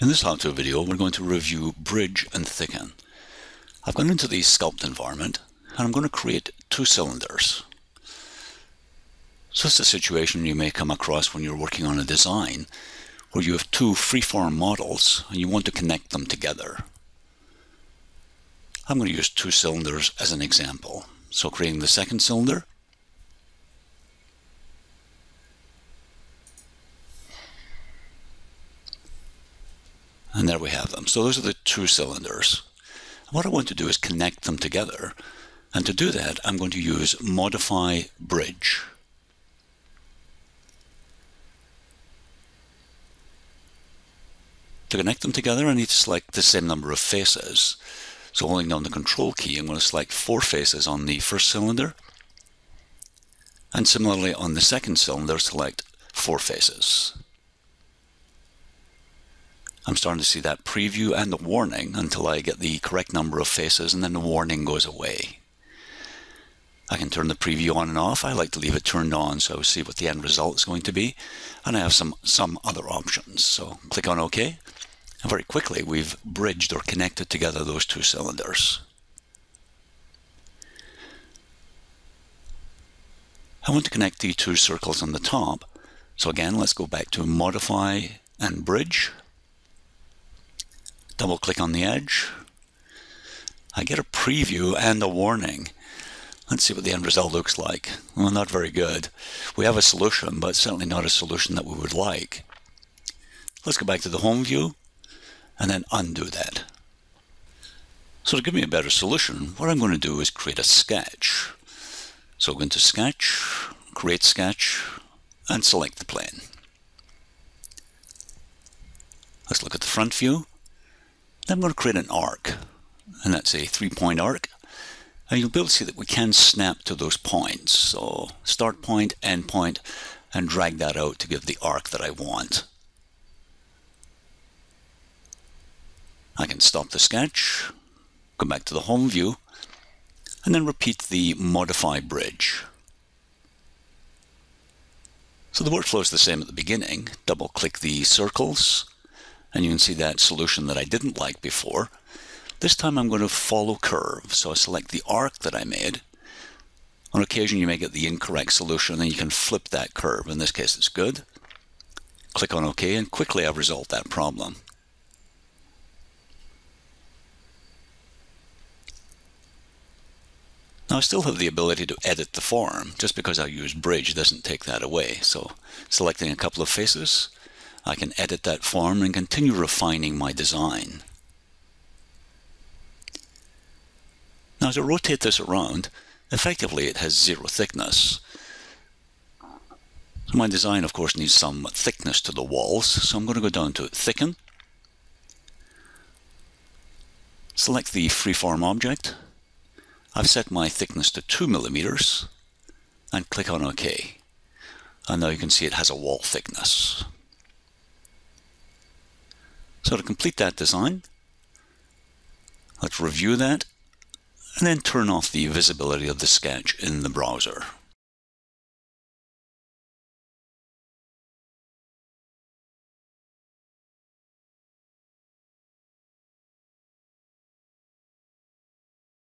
In this how-to video, we're going to review bridge and thicken. I've gone into the sculpt environment and I'm going to create two cylinders. So it's a situation you may come across when you're working on a design where you have two freeform models and you want to connect them together. I'm going to use two cylinders as an example. So creating the second cylinder, And there we have them. So those are the two cylinders. What I want to do is connect them together. And to do that, I'm going to use Modify Bridge. To connect them together, I need to select the same number of faces. So holding down the Control key, I'm going to select four faces on the first cylinder. And similarly on the second cylinder, select four faces. I'm starting to see that preview and the warning until I get the correct number of faces and then the warning goes away. I can turn the preview on and off. I like to leave it turned on so I see what the end result is going to be. And I have some, some other options. So click on OK. And very quickly we've bridged or connected together those two cylinders. I want to connect the two circles on the top. So again, let's go back to Modify and Bridge double click on the edge. I get a preview and a warning. Let's see what the end result looks like. Well, not very good. We have a solution, but certainly not a solution that we would like. Let's go back to the home view and then undo that. So to give me a better solution, what I'm going to do is create a sketch. So I'll go into Sketch, Create Sketch, and select the plane. Let's look at the front view. I'm going to create an arc, and that's a three-point arc. And you'll be able to see that we can snap to those points. So start point, end point, and drag that out to give the arc that I want. I can stop the sketch, go back to the home view, and then repeat the modify bridge. So the workflow is the same at the beginning. Double click the circles, and you can see that solution that I didn't like before. This time I'm going to follow curve. So I select the arc that I made. On occasion you may get the incorrect solution and you can flip that curve. In this case it's good. Click on OK and quickly I've resolved that problem. Now I still have the ability to edit the form. Just because I use bridge doesn't take that away. So selecting a couple of faces, I can edit that form and continue refining my design. Now to rotate this around, effectively it has zero thickness. So my design of course needs some thickness to the walls, so I'm going to go down to Thicken, select the freeform object, I've set my thickness to 2 millimeters, and click on OK. And now you can see it has a wall thickness. So to complete that design, let's review that and then turn off the visibility of the sketch in the browser.